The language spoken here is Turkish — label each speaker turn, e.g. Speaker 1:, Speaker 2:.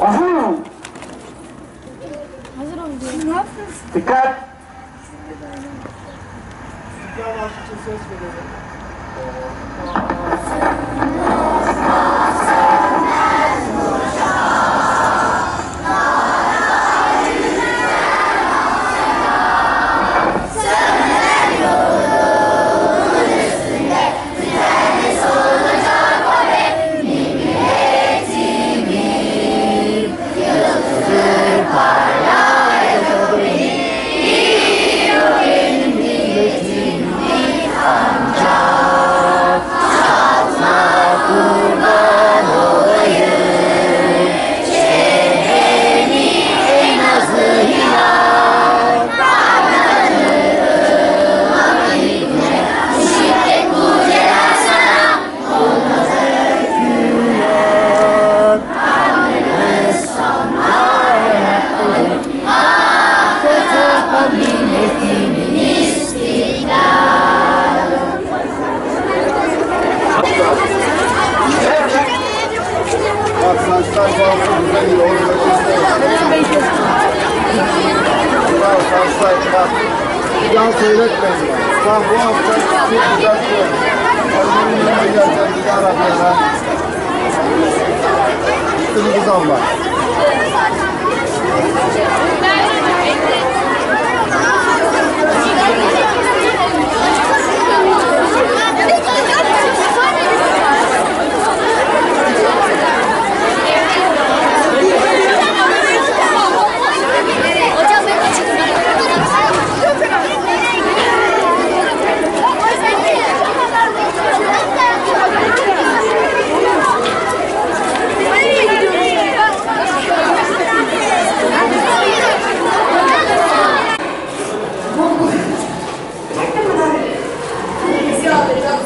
Speaker 1: Aha!
Speaker 2: Hazır ol diyor. Ne yapıyorsun?
Speaker 1: Dikkat!
Speaker 3: Bağlı güzel Yalan söyletmeyin. Ben bu hafta bir güzel söylüyorum. Annemin yanına geleceğim bir de Araplara. Kızım kızam var. Aha.